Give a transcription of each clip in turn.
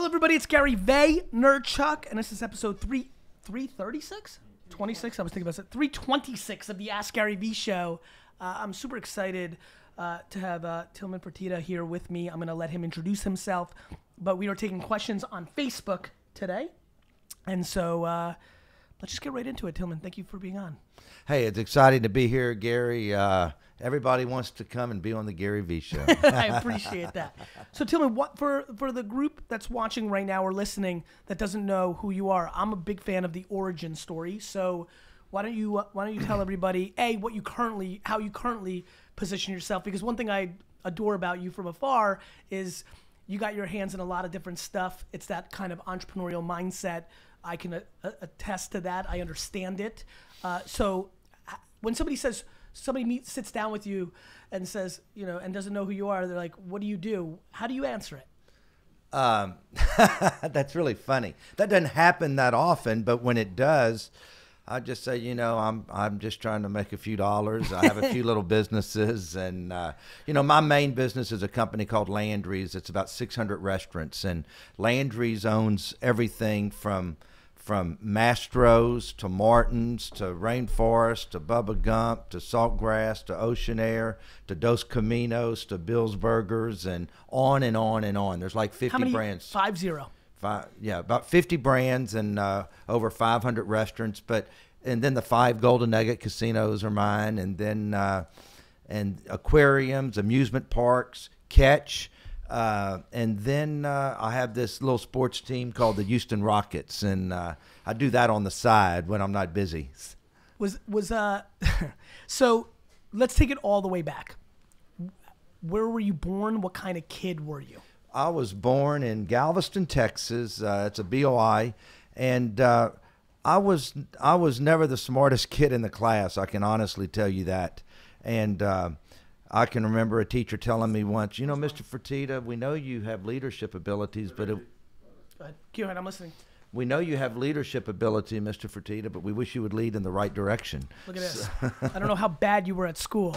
Hello, everybody. It's Gary Vaynerchuk, and this is episode three three thirty six. 26. I was thinking about it. 326 of the Ask Gary V show. Uh, I'm super excited uh, to have uh, Tilman Fertitta here with me. I'm going to let him introduce himself, but we are taking questions on Facebook today. And so uh, let's just get right into it. Tillman, thank you for being on. Hey, it's exciting to be here, Gary. Uh, everybody wants to come and be on the Gary V show. I appreciate that. So tell me what for for the group that's watching right now or listening that doesn't know who you are? I'm a big fan of the origin story. So why don't you uh, why don't you tell everybody a what you currently how you currently position yourself? Because one thing I adore about you from afar is you got your hands in a lot of different stuff. It's that kind of entrepreneurial mindset. I can uh, attest to that. I understand it. Uh, so when somebody says somebody meets sits down with you and says you know and doesn't know who you are they're like what do you do how do you answer it um, that's really funny that doesn't happen that often but when it does I just say, you know, I'm I'm just trying to make a few dollars. I have a few little businesses, and uh, you know, my main business is a company called Landry's. It's about 600 restaurants, and Landry's owns everything from from Mastro's to Martin's to Rainforest to Bubba Gump to Saltgrass to Oceanaire to Dos Caminos to Bill's Burgers and on and on and on. There's like 50 how many brands. five zero Five, yeah, about 50 brands and uh, over 500 restaurants. But and then the five Golden Nugget casinos are mine, and then uh, and aquariums, amusement parks, catch. Uh, and then uh, I have this little sports team called the Houston Rockets, and uh, I do that on the side when I'm not busy. was was uh so let's take it all the way back where were you born what kind of kid were you I was born in Galveston, Texas. Uh, it's a BOI, and uh, I was I was never the smartest kid in the class. I can honestly tell you that, and. I can remember a teacher telling me once, you know, Mr. Fertitta, we know you have leadership abilities, but it, Go ahead. Go ahead, I'm listening. we know you have leadership ability, Mr. Fertitta, but we wish you would lead in the right direction. Look at this. I don't know how bad you were at school,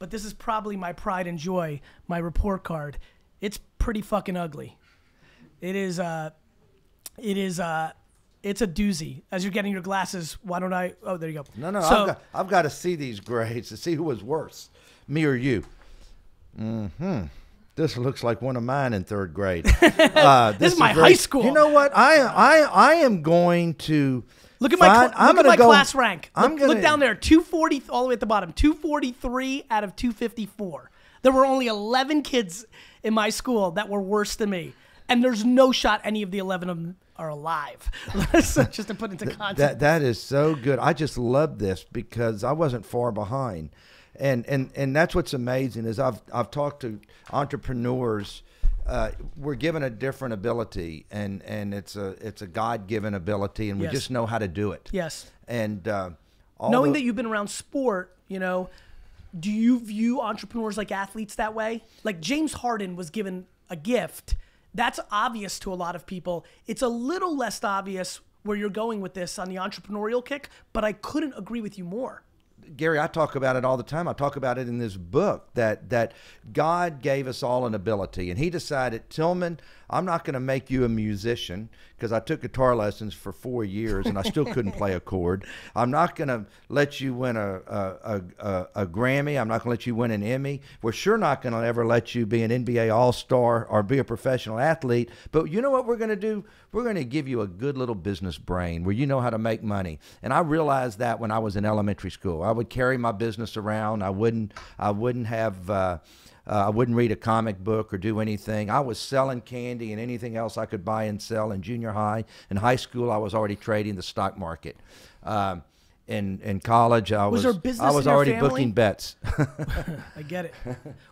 but this is probably my pride and joy, my report card. It's pretty fucking ugly. It is uh it is uh it's a doozy. As you're getting your glasses, why don't I Oh, there you go. No, no, So, I've, got, I've got to see these grades to see who was worse, me or you. Hmm. This looks like one of mine in third grade. Uh, This is my very- high school. You know what? I I I am going to Look at my find- I'm look at my go- class rank. I'm look, gonna look down there, 240 all the way at the bottom. 243 out of 254. There were only 11 kids in my school that were worse than me. And there's no shot any of the 11 of them are alive. So just to put into context. That that is so good. I just love this because I wasn't far behind, and and and that's what's amazing is I've I've talked to entrepreneurs. Uh, we're given a different ability, and and it's a it's a God given ability, and we Yes. just know how to do it. yes. And uh, all Knowing the- that you've been around sport, you know, do you view entrepreneurs like athletes that way? Like James Harden was given a gift. That's obvious to a lot of people. It's a little less obvious where you're going with this on the entrepreneurial kick, but I couldn't agree with you more. Gary, I talk about it all the time. I talk about it in this book that that God gave us all an ability, and He decided, Tilman, I'm not going to make you a musician because I took guitar lessons for four years and I still couldn't play a chord. I'm not going to let you win a a, a, a Grammy. I'm not going to let you win an Emmy. We're sure not going to ever let you be an NBA All Star or be a professional athlete. But you know what we're going to do? We're going to give you a good little business brain where you know how to make money. And I realized that when I was in elementary school, I would carry my business around. I wouldn't. I wouldn't have. Uh, uh, I wouldn't read a comic book or do anything. I was selling candy and anything else I could buy and sell in junior high. In high school, I was already trading the stock market. Um, in in college, I was business I was already booking bets. I get it.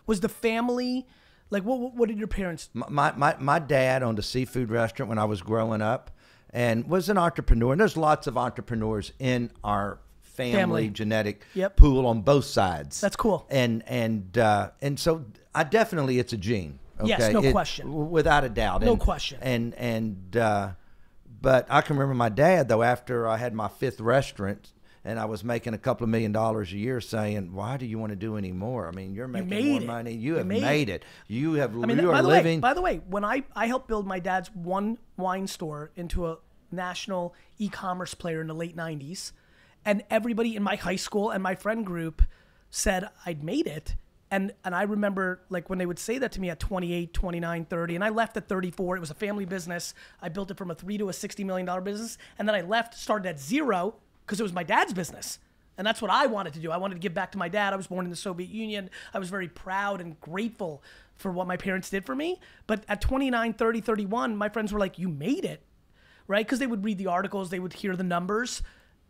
Was the family like what? What, what did your parents? my, my my dad owned a seafood restaurant when I was growing up, and was an entrepreneur. And there's lots of entrepreneurs in our family, Family. genetic Yep. pool on both sides. That's cool. And and uh, and so I definitely it's a gene. Yes, no It- question. without a doubt. No And- question. And and uh, but I can remember my dad though. After I had my fifth restaurant, and I was making a couple of million dollars a year, saying, "Why do you want to do any more? I mean, you're making made more it. money. You You have made made, it. it. You have. I mean, you by are the living." way, by the way, when I I helped build my dad's one wine store into a national e-commerce player in the late '90s, and everybody in my high school and my friend group said I'd made it. And, and I remember like when they would say that to me at 28, 29, 30, and I left at 34. It was a family business. I built it from a three to a $60 million business. And then I left, started at zero because it was my dad's business. And that's what I wanted to do. I wanted to give back to my dad. I was born in the Soviet Union. I was very proud and grateful for what my parents did for me. But at 29, 30, 31, my friends were like, You made it, right? Because they would read the articles, they would hear the numbers.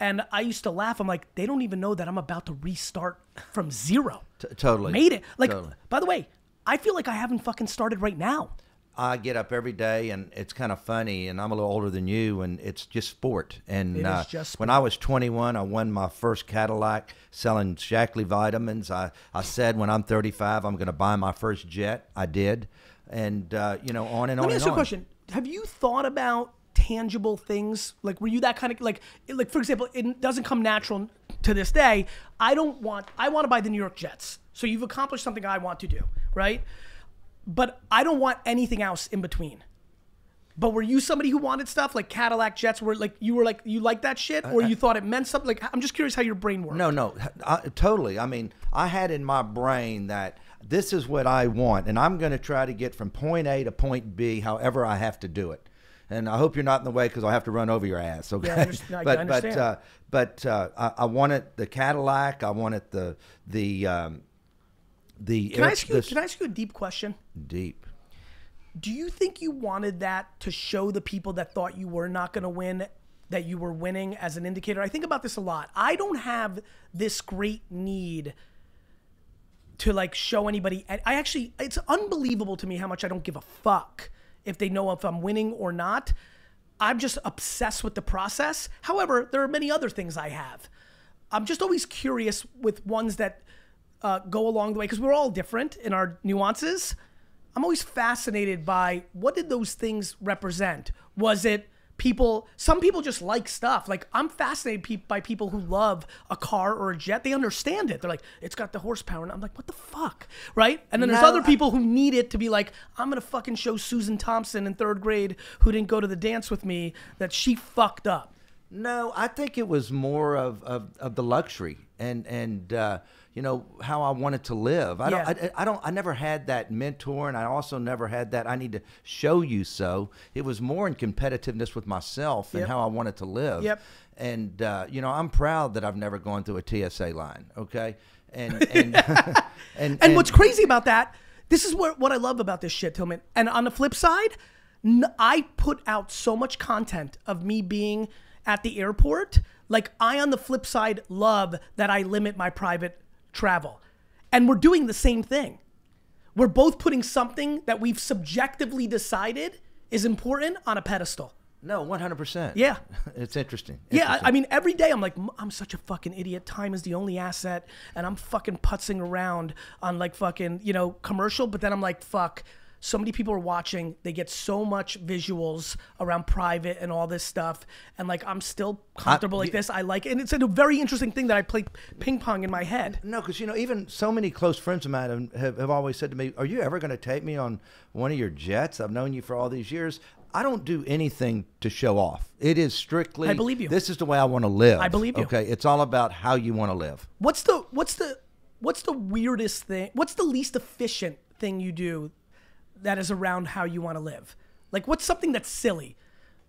And I used to laugh. I'm like, They don't even know that I'm about to restart from zero. T- totally Made it. Like, Totally. by the way, I feel like I haven't fucking started right now. I get up every day, and it's kind of funny. And I'm a little older than you, and it's just sport. And It is uh, just when I was 21, I won my first Cadillac selling Shaklee vitamins. I, I said when I'm 35, I'm going to buy my first jet. I did, and uh, you know, on and Let on me and ask you a question. Have you thought about tangible things? Like, were you that kind of like, like for example, it doesn't come natural to this day. I don't want. I want to buy the New York Jets. So you've accomplished something I want to do, right? But I don't want anything else in between. But were you somebody who wanted stuff like Cadillac Jets? Were like you were like you liked that shit, or you thought it meant something? Like I'm just curious how your brain works. No, no, I, totally. I mean, I had in my brain that this is what I want, and I'm going to try to get from point A to point B, however I have to do it. And I hope you're not in the way because I'll have to run over your ass. Okay, I understand- I but understand. but uh, but uh, I, I wanted the Cadillac. I wanted the the um, the Can I ask you? the Can I ask you a deep question? deep. Do you think you wanted that to show the people that thought you were not going to win that you were winning as an indicator? I think about this a lot. I don't have this great need to like show anybody. I I actually, it's unbelievable to me how much I don't give a fuck if they know if I'm winning or not. I'm just obsessed with the process. However, there are many other things I have. I'm just always curious with ones that uh, go along the way because we're all different in our nuances. I'm always fascinated by what did those things represent? Was it people? Some people just like stuff. Like I'm fascinated pe- by people who love a car or a jet. They understand it. They're like, it's got the horsepower, and I'm like, what the fuck, right? And then there's No, other I- people who need it to be like, I'm gonna fucking show Susan Thompson in third grade who didn't go to the dance with me that she fucked up. No, I think it was more of, of, of the luxury and and uh, you know how I wanted to live. I Yeah. don't. I, I don't. I never had that mentor, and I also never had that. I need to show you so. It was more in competitiveness with myself and how I wanted to live. Yep. And uh, you know, I'm proud that I've never gone through a TSA line. Okay. And and and, And what's crazy about that, this is what, what I love about this shit, Tilman. And on the flip side, n- I put out so much content of me being at the airport. Like, I, on the flip side, love that I limit my private travel. And we're doing the same thing. We're both putting something that we've subjectively decided is important on a pedestal. No, 100%. Yeah. It's interesting. Yeah, Interesting. I, I mean, every day I'm like, I'm such a fucking idiot. Time is the only asset, and I'm fucking putzing around on like fucking, you know, commercial. But then I'm like, fuck. So many people are watching. They get so much visuals around private and all this stuff, and like I'm still comfortable like this. I like, it. and it's a very interesting thing that I play ping pong in my head. No, because you know, even so many close friends of mine have, have, have always said to me, "Are you ever going to take me on one of your jets? I've known you for all these years. I don't do anything to show off. It is strictly. I believe you. This is the way I want to live. I believe you. Okay, it's all about how you want to live. What's the what's the what's the weirdest thing? What's the least efficient thing you do that is around how you want to live? Like what's something that's silly?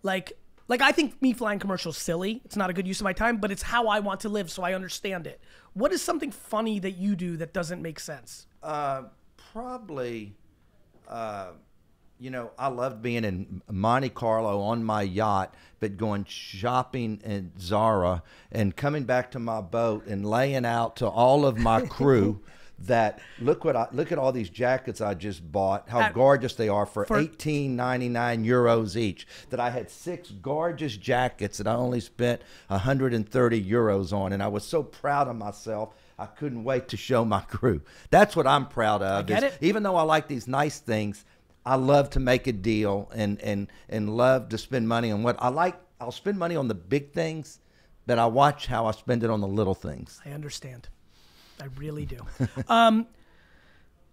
Like like I think me flying commercials silly. It's not a good use of my time, but it's how I want to live so I understand it. What is something funny that you do that doesn't make sense? Uh, probably. Uh, you know, I loved being in Monte Carlo on my yacht, but going shopping in Zara and coming back to my boat and laying out to all of my crew that look what I look at all these jackets I just bought, how At- gorgeous they are for, for- eighteen ninety nine euros each. That I had six gorgeous jackets that I only spent hundred and thirty euros on, and I was so proud of myself. I couldn't wait to show my crew. That's what I'm proud of. get is it. Even though I like these nice things, I love to make a deal and and and love to spend money on what I like. I'll spend money on the big things, but I watch how I spend it on the little things. I understand. I really do. um,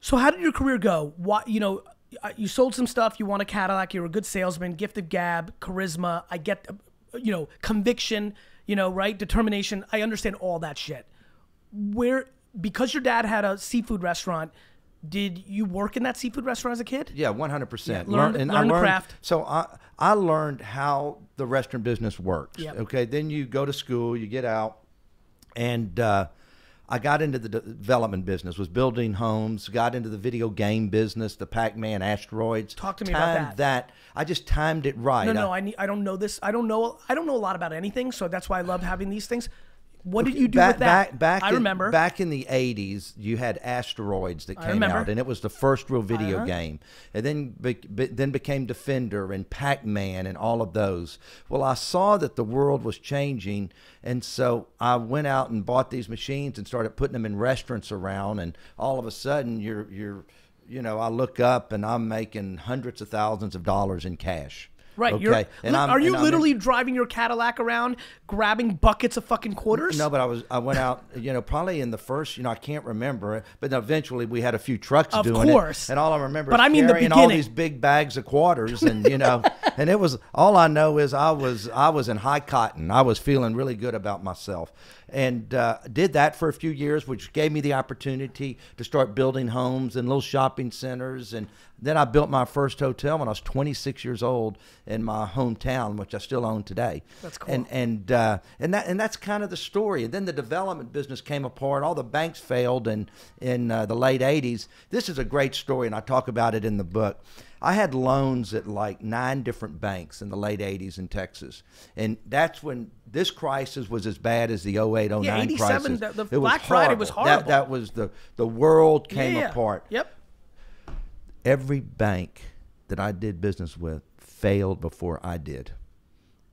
so how did your career go? What you know, uh, you sold some stuff. You won a Cadillac. You were a good salesman. Gifted gab, charisma. I get, uh, you know, conviction. You know, right? Determination. I understand all that shit. Where because your dad had a seafood restaurant. Did you work in that seafood restaurant as a kid? Yeah, one hundred percent. learned- learned the craft. So I I learned how the restaurant business works. Yep. Okay, then you go to school, you get out, and uh, I got into the development business. Was building homes. Got into the video game business, the Pac-Man asteroids. Talk to me about Timed that. I just timed it right. No, I- no, I need, I don't know this. I don't know. I don't know a lot about anything, so that's why I love having these things. What did you do back, with that? Back, back I in, remember. Back in the '80s, you had Asteroids that came out, and it was the first real video Uh-huh. game. And then, be, be- then became Defender and Pac-Man and all of those. Well, I saw that the world was changing, and so I went out and bought these machines and started putting them in restaurants around. And all of a sudden, you're you're you know, I look up and I'm making hundreds of thousands of dollars in cash. Right. Okay. You're, and look, are you and I'm in- literally driving your Cadillac around, grabbing buckets of fucking quarters? No, but I was I went out, you know, probably in the first, you know, I can't remember it, but eventually we had a few trucks Of doing course. it, and all I remember But is I mean the carrying all these big bags of quarters, and you know, and it was all I know is I was I was in high cotton. I was feeling really good about myself, and uh, did that for a few years, which gave me the opportunity to start building homes and little shopping centers, and then I built my first hotel when I was 26 years old in my hometown, which I still own today. That's cool. And and uh, and that and that's kind of the story. And then the development business came apart. All the banks failed in in uh, the late '80s. This is a great story, and I talk about it in the book. I had loans at like nine different banks in the late '80s in Texas, and that's when this crisis was as bad as the 08, 09 Yeah, 87, crisis. the- the It was Black Friday was horrible. That, that was the the world came Yeah. apart Yep. every bank that I did business with failed before I did.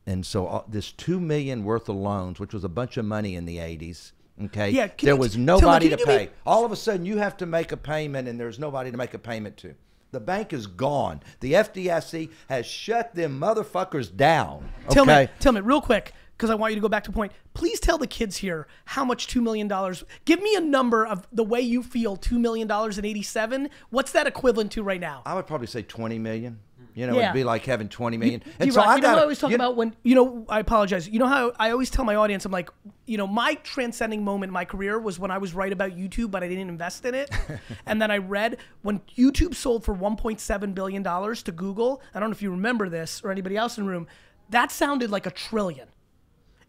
And so uh, this 2 million worth of loans, which was a bunch of money in the 80s, okay? Yeah, there you- was me, nobody to do me- pay. All of a sudden you have to make a payment and there's nobody to make a payment to. The bank is gone. The FDIC has shut them motherfuckers down. Okay? Tell me, tell me real quick, because I want you to go back to point. Please tell the kids here how much two million dollars. Give me a number of the way you feel. Two million dollars in '87. What's that equivalent to right now? I would probably say 20 million. You know, Yeah. it'd be like having 20 million. and D-Rock, so I you know got what I always talk about when you know I apologize. You know how I always tell my audience I'm like, you know, my transcending moment in my career was when I was right about YouTube, but I didn't invest in it. and then I read when YouTube sold for 1.7 billion dollars to Google. I don't know if you remember this or anybody else in the room. That sounded like a trillion.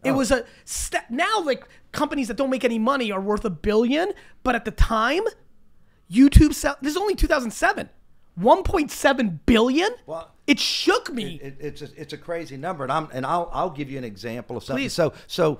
Oh. It was a st- now like companies that don't make any money are worth a billion, but at the time, YouTube sell- this is only 2007. 1.7 billion? Well, it shook me. it, it's a, it's a crazy number, and I'm and I'll I'll give you an example of something. Please. So so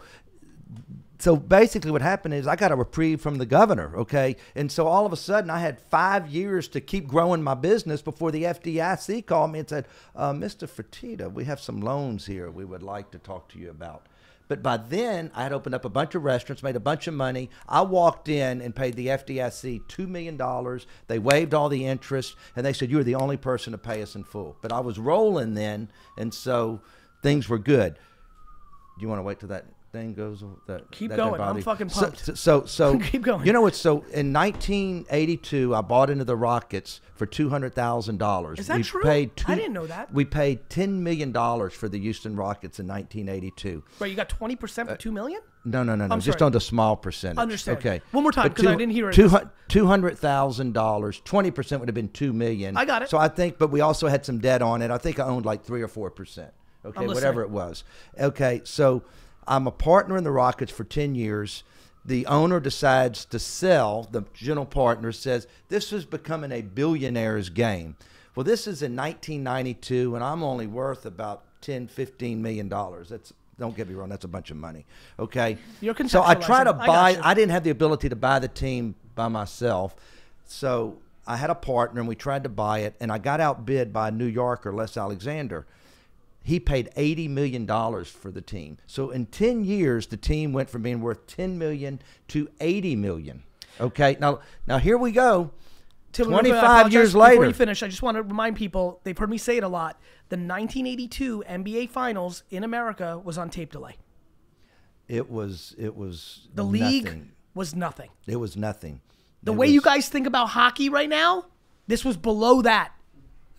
so basically, what happened is I got a reprieve from the governor. Okay, and so all of a sudden, I had five years to keep growing my business before the FDIC called me and said, uh, "Mr. Fertitta, we have some loans here. We would like to talk to you about." But by then, I had opened up a bunch of restaurants, made a bunch of money. I walked in and paid the FDIC $2 million. They waived all the interest, and they said, You're the only person to pay us in full. But I was rolling then, and so things were good. Do you want to wait till that thing goes? That, Keep that going. I'm fucking pumped. So, so, so Keep going. You know what? So in 1982, I bought into the Rockets for two hundred thousand dollars. Is that we true? Paid I didn't know that. We paid ten million dollars for the Houston Rockets in 1982. Right, you got 20% Uh, for 2 million? No, no, no, no. I'm just sorry. on the small percentage. Understand. Okay. One more time, But 'cause I didn't hear it. Two hundred thousand dollars. Twenty percent would have been two million. I got it. So I think, but we also had some debt on it. I think I owned like three or four percent. Okay, whatever it was. Okay, so I'm a partner in the Rockets for ten years. The owner decides to sell. The general partner says this is becoming a billionaire's game. Well, this is in 1992, and I'm only worth about 10, 15 million dollars. That's don't get me wrong, that's a bunch of money. Okay, You're so I try to contextualizing. I buy. I didn't have the ability to buy the team by myself, so I had a partner, and we tried to buy it, and I got outbid by a New Yorker, Les Alexander. He paid eighty million dollars for the team. So in ten years, the team went from being worth ten million to eighty million. Okay, now now here we go. Tim, real quick, I 25 apologize. years Before later. you finish, I just want to remind people, they've heard me say it a lot. The 1982 NBA Finals in America was on tape delay. it was it was The league was nothing. It was nothing. The It way you guys think about hockey right now, this was below that.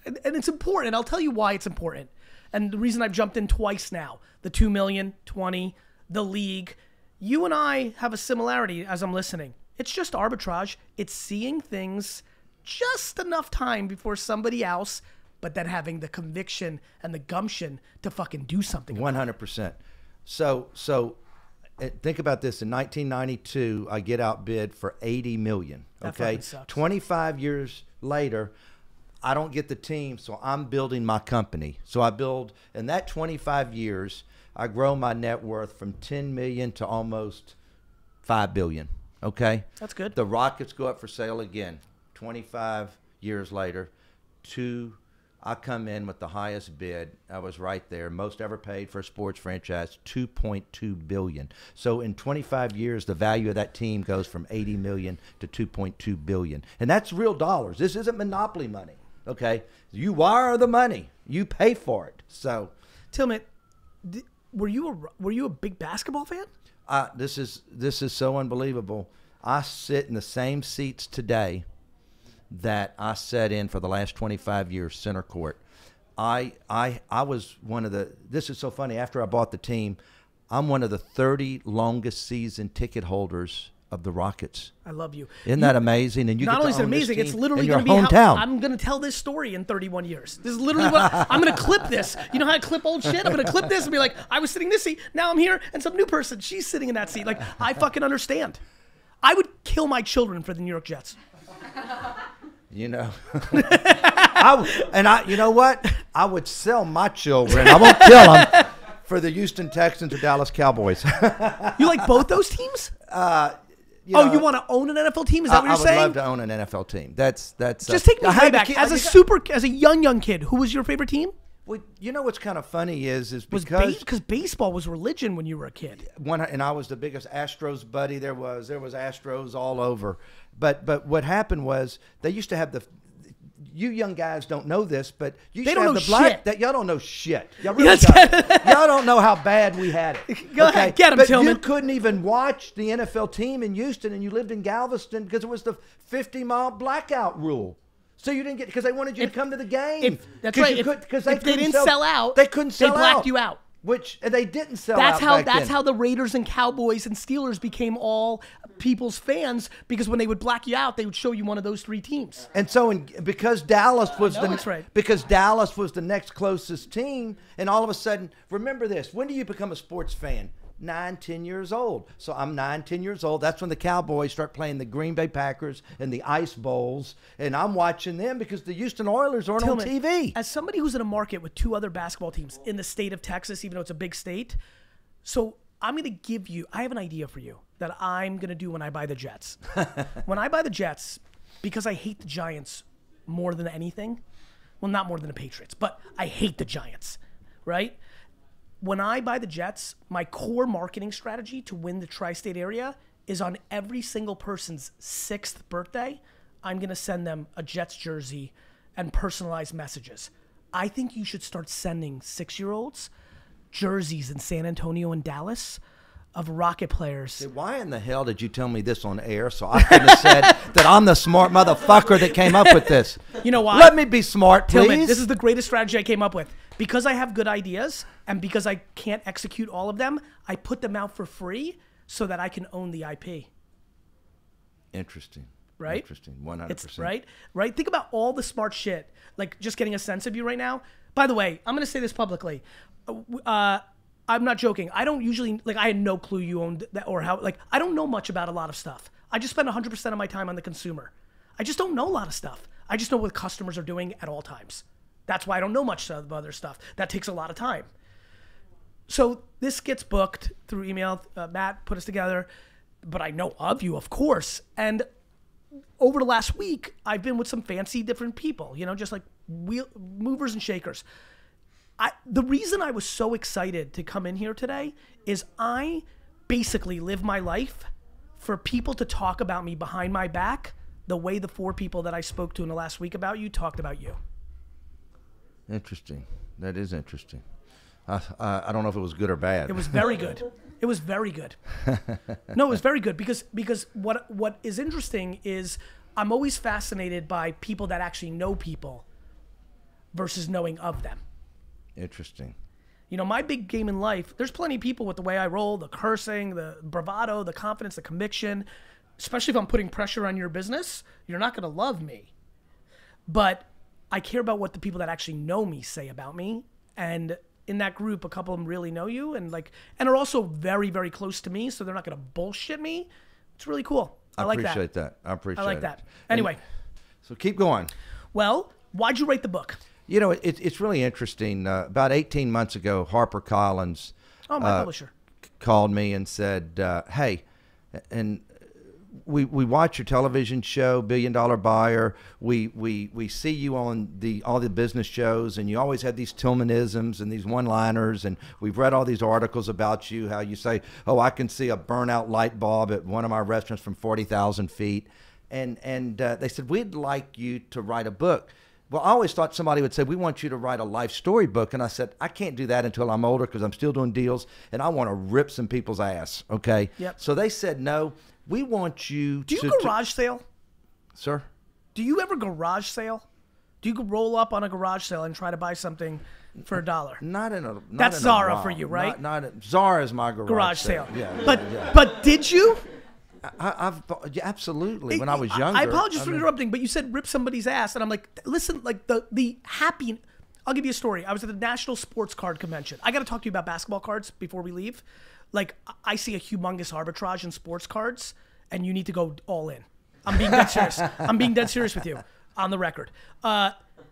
And, and it's important. I'll tell you why it's important. And the reason I've jumped in twice now the 2 million, 20, the league. You and I have a similarity as I'm listening. It's just arbitrage, it's seeing things just enough time before somebody else, but then having the conviction and the gumption to fucking do something. One hundred percent. So so, uh, think about this. In 1992, I get outbid for 80 million. Okay, fucking sucks. 25 years later, I don't get the team, so I'm building my company. So I build in that 25 years, I grow my net worth from 10 million to almost 5 billion. Okay, That's good. The Rockets go up for sale again. 25 years later, two. I come in with the highest bid. I was right there. Most ever paid for a sports franchise, 2.2 billion. So in 25 years, the value of that team goes from 80 million to 2.2 billion, and that's real dollars. This isn't monopoly money. Okay, you wire the money, you pay for it. So Tilman, d- were you a were you a big basketball fan? uh, this is this is so unbelievable. I sit in the same seats today that I sat in for the last 25 years, center court. I I I was one of the. This is so funny. After I bought the team, I'm one of the 30 longest season ticket holders of the Rockets. I love you. Isn't that amazing? And you Not only is it amazing, it's literally going to be hometown. how I'm going to tell this story in 31 years. This is literally what I'm going to clip this. You know how I clip old shit? I'm going to clip this and be like, I was sitting this seat, now I'm here, and some new person, she's sitting in that seat. Like, I fucking understand. I would kill my children for the New York Jets. You know, I and I, you know what? I would sell my children. I won't kill them for the Houston Texans or Dallas Cowboys. You like both those teams? Uh, You oh, know, you want to own an NFL team? Is that I, what you're saying? I would saying? love to own an NFL team. That's that's. uh, Just take me I way back. As a super, as a young, young kid, who was your favorite team? well, you know what's kind of funny is is Was because because baseball was religion when you were a kid. one and I was the biggest Astros buddy there was. There was Astros all over. But but what happened was they used to have the. You young guys don't know this, but you They don't have know the black. shit. That y'all don't know shit. Y'all really don't. y'all don't know how bad we had it. Go ahead, get but Tilman. you couldn't even watch the NFL team in Houston, and you lived in Galveston because it was the 50 mile blackout rule. So you didn't get because they wanted you If- to come to the game. if- that's right, you if- could- 'cause they they didn't sell out, They couldn't sell out. they blacked out. you out. Which they didn't sell That's out. how that's then. how the Raiders and Cowboys and Steelers became all people's fans because when they would black you out, they would show you one of those three teams. And so, in, because Dallas was know the right. because Dallas was the next closest team, and all of a sudden, remember this: when do you become a sports fan? Nine, ten years old. So I'm nine, ten years old. That's when the Cowboys start playing the Green Bay Packers and the Ice Bowls, and I'm watching them because the Houston Oilers aren't on TV. As somebody who's in a market with two other basketball teams in the state of Texas, even though it's a big state, so I'm going to give you, I have an idea for you that I'm going to do when I buy the Jets. when I buy the Jets, because I hate the Giants more than anything, well, not more than the Patriots, but I hate the Giants, right? When I buy the Jets, my core marketing strategy to win the tri state area is on every single person's sixth birthday, I'm going to send them a Jets jersey and personalized messages. I think you should start sending six year olds jerseys in San Antonio and Dallas of Rocket players. Why in the hell did you tell me this on air so I couldn't have said that I'm the smart motherfucker that came up with this? You know why? Let me be smart, please. Tilman, this is the greatest strategy I came up with. Because I have good ideas and because I can't execute all of them, I put them out for free so that I can own the IP. Interesting. Right? Interesting. One hundred It's percent. right, right. Think about all the smart shit. Like just getting a sense of you right now. By the way, I'm gonna say this publicly. Uh, I'm not joking. I don't usually like. I had no clue you owned that or how. Like I don't know much about a lot of stuff. I just spend 100 percent of my time on the consumer. I just don't know a lot of stuff. I just know what customers are doing at all times. That's why I don't know much of other stuff. That takes a lot of time. So this gets booked through email. Uh, Matt put us together, but I know of you, of course. And over the last week, I've been with some fancy different people, you know, just like wheel, movers and shakers. I, the reason I was so excited to come in here today is I basically live my life for people to talk about me behind my back the way the four people that I spoke to in the last week about you talked about you. Interesting. That is interesting. I, I, I don't know if it was good or bad. It was very good. It was very good. no, it was very good because because what what is interesting is I'm always fascinated by people that actually know people versus knowing of them. Interesting. You know, my big game in life, there's plenty of people with the way I roll, the cursing, the bravado, the confidence, the conviction. Especially if I'm putting pressure on your business, you're not going to love me. But I care about what the people that actually know me say about me. And in that group, a couple of them really know you and like, and are also very, very close to me. So they're not going to bullshit me. It's really cool. I, I like appreciate that. that. I appreciate that. I like it. that. And- Anyway, so keep going. well, why'd you write the book? You know, it, it's really interesting. Uh, about 18 months ago, Harper Collins Oh, my uh, publisher. called me and said, uh, "Hey," and we we watch your television show, Billion Dollar Buyer. We we we see you on the all the business shows, and you always have these Tilmanisms and these one-liners. And we've read all these articles about you, how you say, "Oh, I can see a burnout light bulb at one of my restaurants from forty thousand feet." And and uh, they said we'd like you to write a book. Well, I always thought somebody would say, "We want you to write a life story book," and I said, "I can't do that until I'm older because I'm still doing deals, and I want to rip some people's ass." Okay. Yep. So they said, "No, we want you to Do you to, to- garage sale? sir." Do you ever garage sale? Do you roll up on a garage sale and try to buy something for a dollar? Not in a. Not That's in Zara raw- for you, right? Not, not Zara is my garage, Garage sale. Yeah. But yeah. but did you? I, I've yeah, absolutely. When I was younger, I apologize I for mean- interrupting, but you said rip somebody's ass, and I'm like, listen, like the the happy. I'll give you a story. I was at the National Sports Card Convention. I got to talk to you about basketball cards before we leave. Like I- I see a humongous arbitrage in sports cards, and you need to go all in. I'm being dead serious. I'm being dead serious with you on the record. Uh,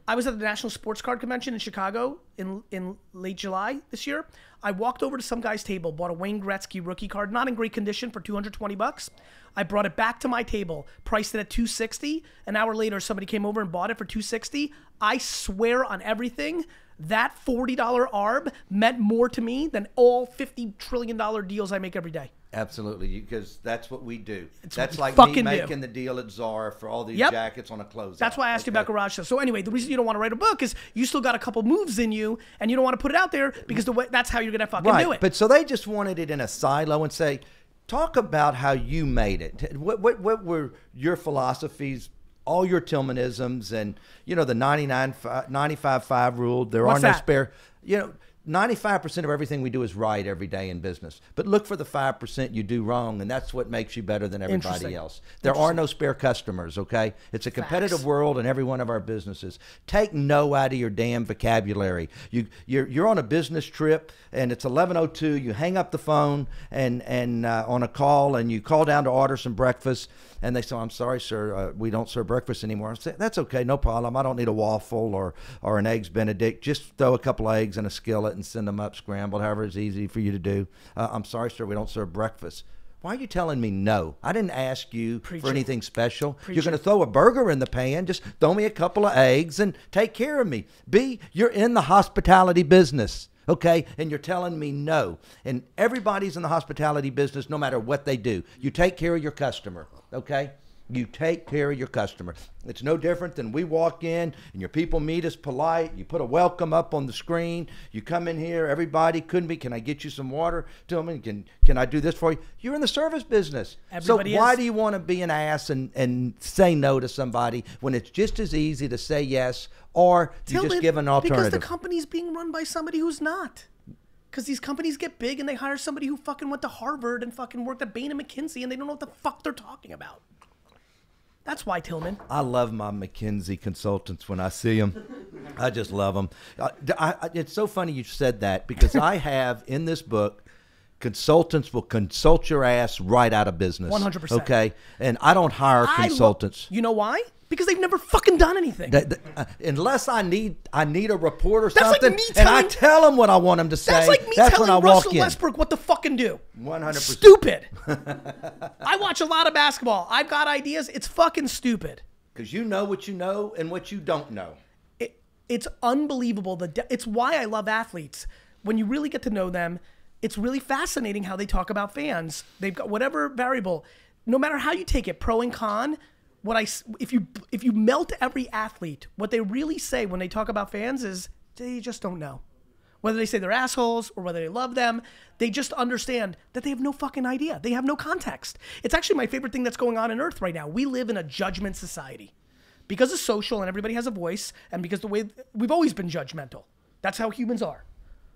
I was at the National Sports Card Convention in Chicago in in late July this year. I walked over to some guy's table, bought a Wayne Gretzky rookie card, not in great condition, for 220 bucks. I brought it back to my table, priced it at 260. An hour later, somebody came over and bought it for 260. I swear on everything, that $40 ARB meant more to me than all $50 trillion deals I make every day. Absolutely, because that's what we do. what that's we like me fucking do. making the deal at Zara for all these Yep. jackets on a close. That's why I asked you about garage sales. So anyway, the reason you don't want to write a book is you still got a couple moves in you, and you don't want to put it out there because the way that's how you're gonna fucking right. do it. But so they just wanted it in a silo and say, talk about how you made it. What what what were your philosophies? All your Tilmanisms and you know the 99 95 5 rule. There What's are no that? spare. You know. 95% of everything we do is right every day in business. But look for the 5% you do wrong, and that's what makes you better than everybody else. There are no spare customers, okay? It's a competitive Facts. world in every one of our businesses. Take no out of your damn vocabulary. You you're, you're on a business trip and it's 11:02. You hang up the phone and and uh, on a call and you call down to order some breakfast and they say, "I'm sorry, sir, uh, we don't serve breakfast anymore." I say, "That's okay, no problem. I don't need a waffle or or an eggs Benedict. Just throw a couple eggs in a skillet and send them up scrambled, however it's easy for you to do." Uh, I'm sorry, sir, we don't serve breakfast. Why are you telling me no? I didn't ask you Preach for anything special. Preach You're going to throw a burger in the pan. Just throw me a couple of eggs and take care of me. B, you're in the hospitality business, okay? And you're telling me no. And everybody's in the hospitality business no matter what they do. You take care of your customer, okay? You take care of your customer. It's no different than we walk in and your people meet us polite. You put a welcome up on the screen. You come in here, everybody couldn't be. Can I get you some water? Tell me, can can I do this for you? You're in the service business. Everybody so why is. do you want to be an ass and, and say no to somebody when it's just as easy to say yes or you just give an alternative? Because the company's being run by somebody who's not. Because these companies get big and they hire somebody who fucking went to Harvard and fucking worked at Bain and McKinsey and they don't know what the fuck they're talking about. That's why Tilman. I love my McKinsey consultants when I see them. I just love them. Uh, I, I- it's so funny you said that because I have in this book, consultants will consult your ass right out of business. 100%. Okay, and I don't hire I lo- consultants. you know why? Because they've never fucking done anything. That- that- uh, unless I need I need a report or That's like something, me and I tell them what I want them to say. That's like me That's telling when I Russell in. Westbrook what to fucking do. 100%. Stupid. I watch a lot of basketball. I've got ideas. It's fucking stupid. Because you know what you know and what you don't know. it, it's unbelievable. The de- it's why I love athletes. When you really get to know them, it's really fascinating how they talk about fans. They've got whatever variable, no matter how you take it, pro and con. What I if you if you melt every athlete, what they really say when they talk about fans is they just don't know, Whether they say they're assholes or whether they love them, they just understand that they have no fucking idea. They have no context. It's actually my favorite thing that's going on in Earth right now. We live in a judgment society because it's social and everybody has a voice, and because the way we've always been judgmental. That's how humans are.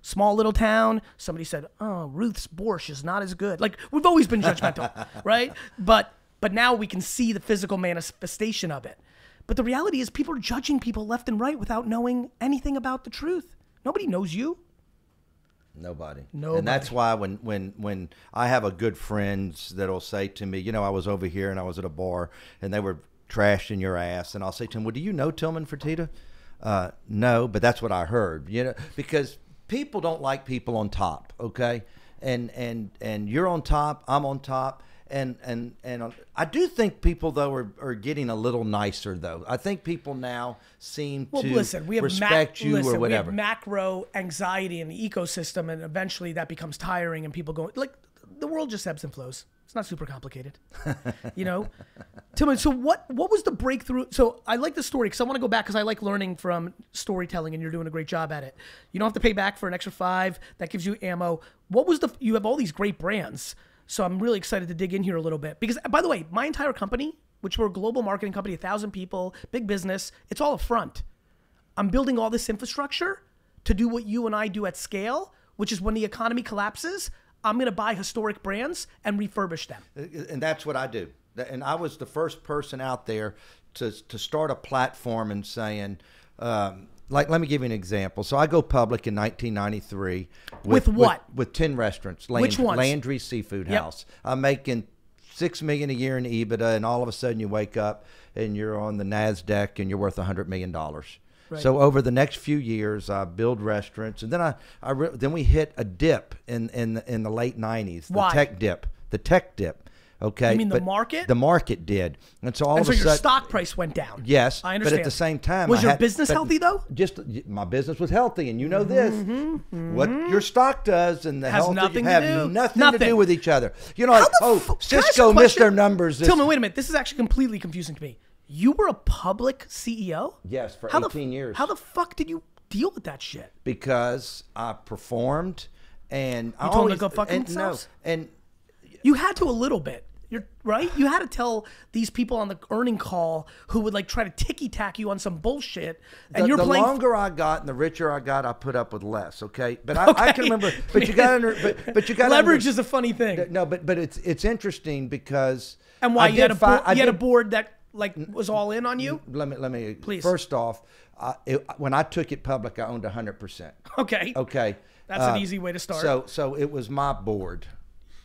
Small little town. Somebody said, "Oh, Ruth's borscht is not as good." Like we've always been judgmental, right? But but now we can see the physical manifestation of it. But the reality is, people are judging people left and right without knowing anything about the truth. Nobody knows you. Nobody. Nobody. And that's why when when when I have a good friends that'll say to me, you know, I was over here and I was at a bar and they were trashing your ass, and I'll say to him, well, do you know Tilman Fertitta? Uh, no, but that's what I heard. You know, because people don't like people on top. Okay, and and and you're on top. I'm on top. And and and on- I do think people though are, are getting a little nicer though. I think people now seem Well, to listen, we have respect mac- you listen, or whatever. We have macro anxiety in the ecosystem, and eventually that becomes tiring, and people go like the world just ebbs and flows. It's not super complicated, you know. Tell me, so what? What was the breakthrough? So I like the story because I want to go back because I like learning from storytelling, and you're doing a great job at it. You don't have to pay back for an extra five. That gives you ammo. What was the? You have all these great brands, so I'm really excited to dig in here a little bit because, by the way, my entire company, which we're a global marketing company, a thousand people, big business, it's all a front. I'm building all this infrastructure to do what you and I do at scale, which is when the economy collapses, I'm going to buy historic brands and refurbish them. and that's what I do. And I was the first person out there to to start a platform and saying, um, like, let me give you an example. So I go public in 1993 With what? With, with ten restaurants. Land, Which ones? Landry Seafood Yep. House. I'm making six million a year in EBITDA, and all of a sudden you wake up and you're on the Nasdaq and you're worth a hundred million dollars. So over the next few years, I build restaurants, and then I, I re- then we hit a dip in in the, in the late '90s, the Why? tech dip, the tech dip. Okay, You mean the but market? The market did, and so all And of so a your sudden, stock price went down. Yes, I understand. But at the same time, Was I your had- business healthy, though? Mm-hmm, Just my business was healthy, and you know this. What your stock does and the Has health nothing to have do- nothing, to do with each other. You know, like, oh, fu- can I ask you a Cisco missed their numbers. This, Tell me, wait a minute. This is actually completely confusing to me. You were a public CEO? Yes, for How the 18 years. How the fuck did you deal with that shit? because I performed, and I told them to go fuck and, themselves? No, and You had to a little bit. You're right. You had to tell these people on the earning call who would like try to ticky tack you on some bullshit, and the, you're the playing. longer I got and the richer I got, I put up with less. Okay, but I, I Okay. can remember. But you got to, but, but you got leverage is a funny thing. No, but but it's it's interesting because And why I you had did a board, I you had a board that like was all in on you? Let me let me Please. First off, I, it, when I took it public, I owned hundred percent. Okay. Okay, That's an uh, easy way to start. So so it was my board.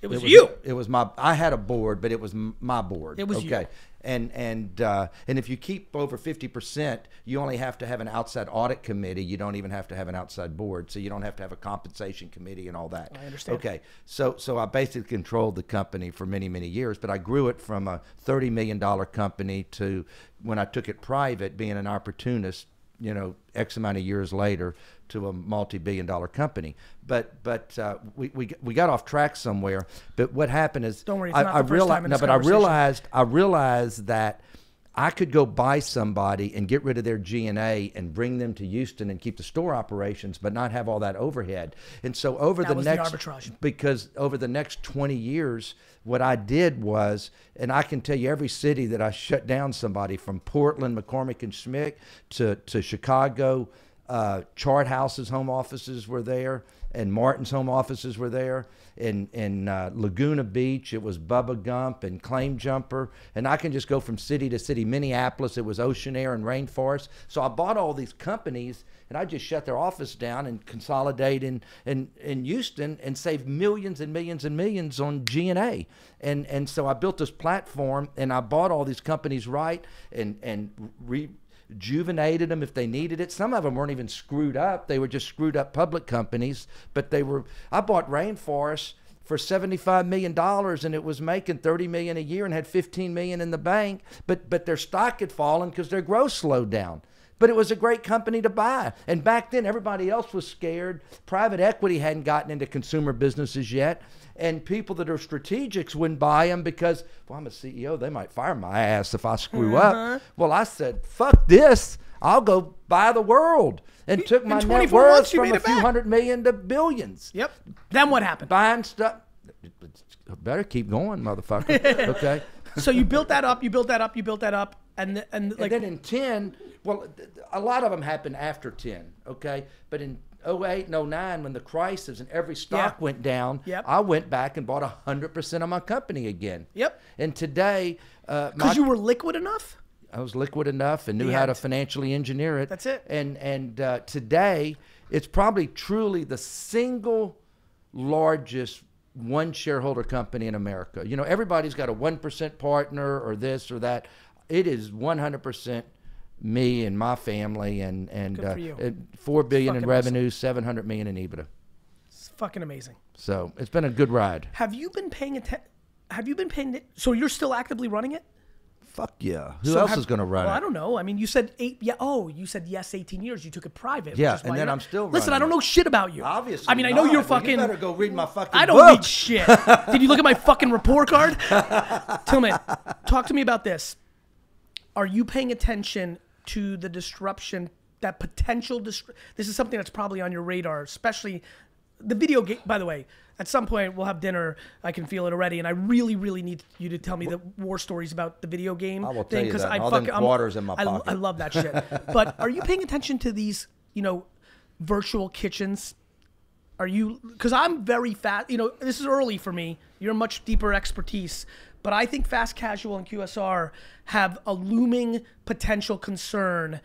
It was you. It was my. I had a board, but it was my board. It was okay. you. And and uh, and if you keep over fifty percent, you only have to have an outside audit committee. You don't even have to have an outside board, so you don't have to have a compensation committee and all that. I understand. Okay. So so I basically controlled the company for many many years, but I grew it from a thirty million dollar company to when I took it private, being an opportunist. You know, X amount of years later, to a multi-billion dollar company. But but uh, we, we we got off track somewhere. But what happened is Don't worry, it's I, I time no, but I realized I realized that I could go buy somebody and get rid of their G and A and bring them to Houston and keep the store operations, but not have all that overhead. And so over That the was the next because over the next 20 years, what I did was, and I can tell you every city that I shut down somebody from Portland, McCormick and Schmick to, to Chicago, uh, Chart House's home offices were there, and Martin's home offices were there. In, in uh, Laguna Beach, it was Bubba Gump and Claim Jumper. And I can just go from city to city. Minneapolis, it was Oceanaire and Rainforest. So I bought all these companies and I just shut their office down and consolidate in, in, in Houston and save millions and millions and millions on G&A. And, and so I built this platform and I bought all these companies right and, and rejuvenated them if they needed it. Some of them weren't even screwed up. They were just screwed up public companies, but they were, I bought Rainforest for 75 million dollars and it was making 30 million a year and had 15 million in the bank but but their stock had fallen because their growth slowed down but it was a great company to buy. And back then, everybody else was scared. Private equity hadn't gotten into consumer businesses yet. And people that are strategics wouldn't buy them because, well, I'm a CEO. They might fire my ass if I screw up. Uh-huh. Well, I said, fuck this. I'll go buy the world. and took my net worth from a few back. hundred million to billions. Yep. Then what happened? Buying stuff. Better keep going, motherfucker. okay. so you built that up. You built that up. You built that up, and and like and then in 10, well, a lot of them happened after 10, okay? But in 08 and 09, when the crisis and every stock Yeah. went down, Yep. I went back and bought 100% of my company again. Yep. And today, uh, because you were liquid enough. I was liquid enough and knew The how to financially engineer it. That's it. And, and uh, today, it's probably truly the single largest one shareholder company in America. You know, everybody's got a 1% partner or this or that. It is 100% me and my family and, and uh, you. 4 billion in fucking awesome. revenue, 700 million in EBITDA. It's fucking amazing. So it's been a good ride. Have you been paying attention? Have you been paying? it- So you're still actively running it? Fuck yeah. Who So else have- is going to run well, it? I don't know. I mean, you said eight. Yeah. Oh, you said yes. Eighteen years. You took it private. Yeah, and then I'm still Listen, I don't know shit about you. Obviously. I mean, I know not. you're fucking. You better go read my fucking I don't book. read shit. Did you look at my fucking report card? Tilman, talk to me about this. Are you paying attention to the disruption, that potential? Dis- this is something that's probably on your radar, especially the video game. By the way, at some point we'll have dinner. I can feel it already, and I really, really need you to tell me the war stories about the video game I will thing because I all them fucking I'm- in my I, pocket. I love that shit. but are you paying attention to these? You know, virtual kitchens are you because i'm very fat. you know this is early for me you're a much deeper expertise but i think fast casual and qsr have a looming potential concern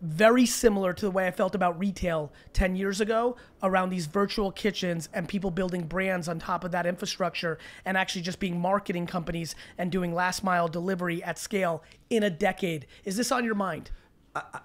very similar to the way i felt about retail 10 years ago around these virtual kitchens and people building brands on top of that infrastructure and actually just being marketing companies and doing last mile delivery at scale in a decade. Is this on your mind?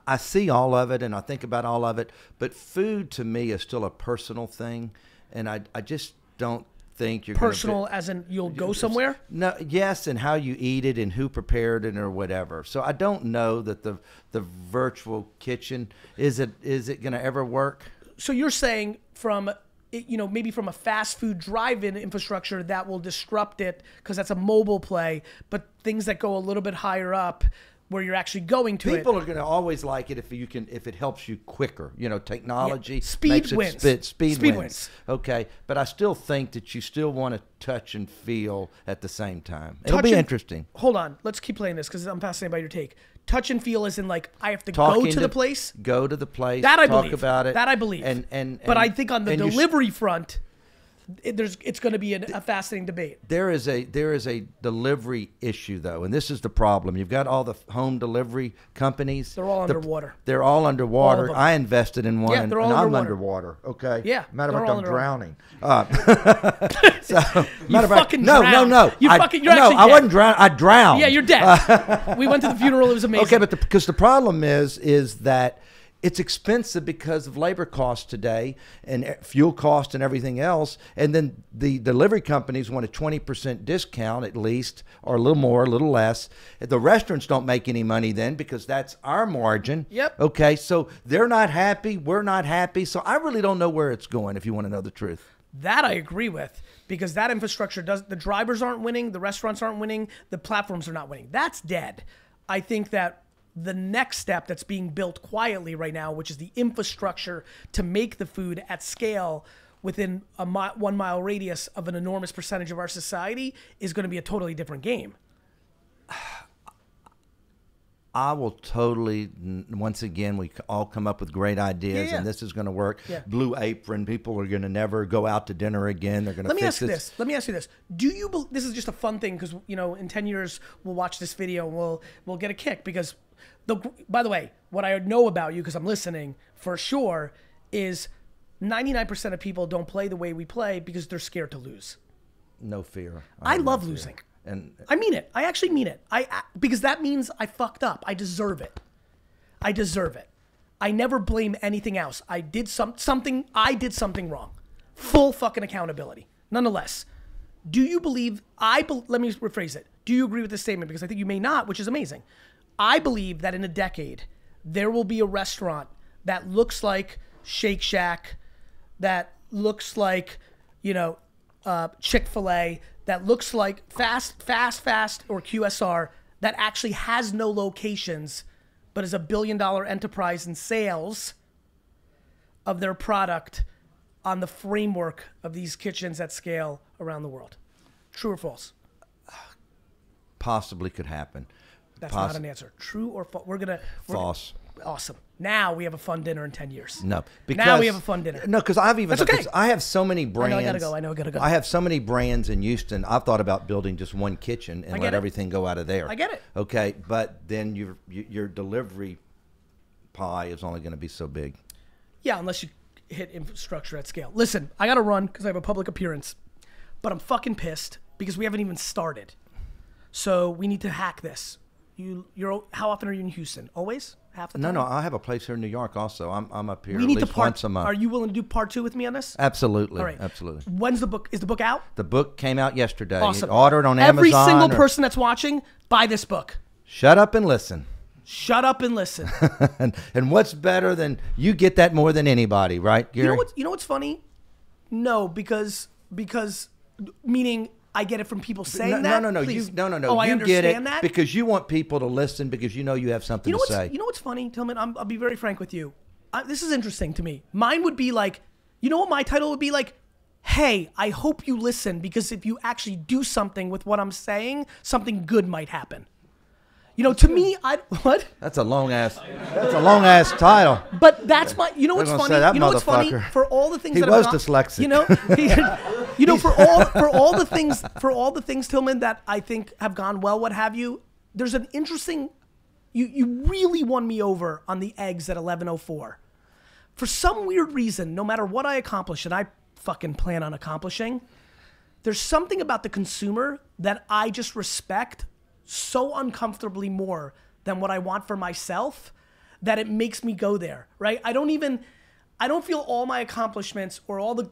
I see all of it and I think about all of it, but food to me is still a personal thing, and I I just don't think you're be- personal as in you'll go somewhere No, yes, and how you eat it and who prepared it or whatever. So I don't know that the the virtual kitchen is it is it going to ever work? so you're saying from you know maybe from a fast food drive-in infrastructure that will disrupt it because that's a mobile play but things that go a little bit higher up where you're actually going to People it are going to always like it if you can if it helps you quicker. You know, technology Speed makes it wins. Spit, speed, Speed wins. wins. Okay, but I still think that you still want to touch and feel at the same time. It'll be and- interesting. hold on let's keep playing this because i'm fascinated by your take touch and feel is in like i have to Talking go to, the place Go to the place. that i talk believe about it. that i believe And and, but i think on the and delivery front it, there's it's going to be an, a fascinating debate There is a there is a delivery issue though, and this is the problem. You've got all the home delivery companies. They're all The- underwater. They're all underwater. them. I invested in one, Yeah, and, they're all and I'm underwater. underwater. Okay. Yeah, Matter of fact, I'm underwater. drowning. Uh, so, fact, fucking no, no, drowned. no. You I, fucking- you're no, actually I dead. wasn't drowned. I drowned. yeah you're dead we went to the funeral it was amazing Okay, but because the, problem is is that it's expensive because of labor costs today and fuel costs and everything else. And then the delivery companies want a 20% discount at least, or a little more, a little less. The restaurants don't make any money then because that's our margin. Yep. Okay, so they're not happy. We're not happy. So I really don't know where it's going if you want to know the truth. That I agree with because that infrastructure does the drivers aren't winning, the restaurants aren't winning, the platforms are not winning. That's dead. I think that the next step that's being built quietly right now, which is the infrastructure to make the food at scale within a mi- one mile radius of an enormous percentage of our society, is going to be a totally different game. I will totally, once again, we all come up with great ideas yeah. and this is going to work. Yeah. Blue apron, people are going to never go out to dinner again. They're going to Let me ask you this. Let me ask you this. Do you? bel this is just a fun thing because you know, in ten years we'll watch this video and we'll we'll get a kick because the. By the way, what I know about you because I'm listening for sure is 99% of people don't play the way we play because they're scared to lose. No fear. I no love fear. losing. And I mean it. I actually mean it. I I- because that means I fucked up. I deserve it. I deserve it. I never blame anything else. I did some something. I did something wrong. Full fucking accountability. Nonetheless, do you believe? I bel let me rephrase it. Do you agree with this statement? Because I think you may not, which is amazing. I believe that in a decade there will be a restaurant that looks like Shake Shack, that looks like you know uh, Chick Fil A, that looks like Fast Fast Fast or QSR that actually has no locations, but is a billion dollar enterprise in sales of their product on the framework of these kitchens at scale around the world? True or false? Possibly could happen. That's Poss- not an answer. True or false? We're gonna we're- False. Awesome. Now we have a fun dinner in ten years. No, because now we have a fun dinner. No, because I've even That's okay. I have so many brands. I know gotta go, I know I gotta go. I have so many brands in Houston. I've thought about building just one kitchen and let it. everything go out of there. I get it. Okay, but then your your your delivery pie is only going to be so big. Yeah, unless you hit infrastructure at scale. Listen, I gotta run because I have a public appearance, but I'm fucking pissed because we haven't even started. So we need to hack this. You, you're. How often are you in Houston? Always, half the No, time. no, no, I have a place here in New York. Also, I'm I'm up here We need to part. once a month. Are you willing to do part two with me on this? Absolutely, All right. absolutely. When's the book? Is the book out? The book came out yesterday. Awesome. Order it on Every Amazon. single or- person that's watching, buy this book. Shut up and listen. Shut up and listen. and and what's better than you get that more than anybody, right, Gary? You know what's you know what's funny? No, because because meaning I get it from people saying no, that. no, no, no. Please. You, no, no, no. Oh, you I get understand it that because you want people to listen because you know you have something you know to say. you know what's funny, Tilman. I'm, I'll be very frank with you. I, this is interesting to me. Mine would be like, you know what my title would be like. Hey, I hope you listen because if you actually do something with what I'm saying, something good might happen. You know, to me, I what? That's a long ass. That's a long ass title. But that's my. You know what's funny? say that You know what's funny? For all the things He that was I've gone- dyslexic. You know, you know, for all for all the things for all the things Tilman that I think have gone well, what have you? There's an interesting. You you really won me over on the eggs at 11:04. For some weird reason, no matter what I accomplish, and I fucking plan on accomplishing, there's something about the consumer that I just respect so uncomfortably more than what I want for myself that it makes me go there, right? I don't even I don't feel all my accomplishments or all the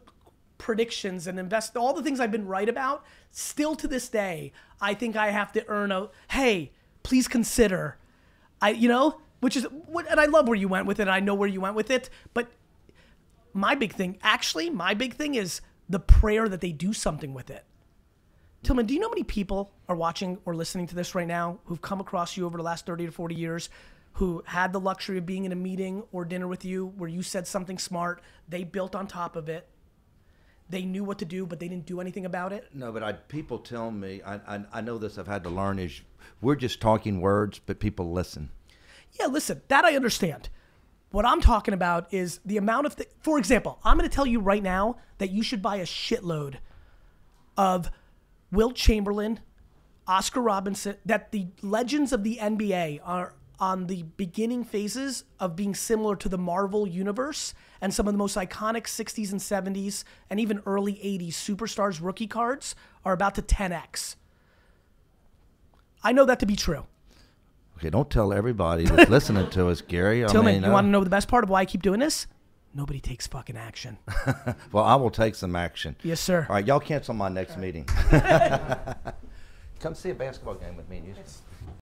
predictions and invest all the things I've been right about still to this day I think I have to earn a hey, please consider I you know, which is what and I love where you went with it. I know where you went with it, but my big thing, actually, my big thing is the prayer that they do something with it. Tilman, do you know how many people are watching or listening to this right now who've come across you over the last 30 to 40 years who had the luxury of being in a meeting or dinner with you where you said something smart, they built on top of it, they knew what to do, but they didn't do anything about it? No, but I, people tell me, I, I, I know this. I've had to learn is we're just talking words, but people listen. Yeah, listen, that I understand. What I'm talking about is the amount of, th- for example, I'm going to tell you right now that you should buy a shitload of Wilt Chamberlain, Oscar Robinson, that the legends of the NBA are on the beginning phases of being similar to the Marvel universe and some of the most iconic 60s and 70s and even early 80s superstars rookie cards are about to 10x. I know that to be true. Okay, don't tell everybody that's listening to us, Gary. I Tilman, mean, you uh, want to know the best part of why I keep doing this? Nobody takes fucking action. well, I will take some action. yes, sir. All right, y'all cancel my next meeting. Come see a basketball game with me. and you-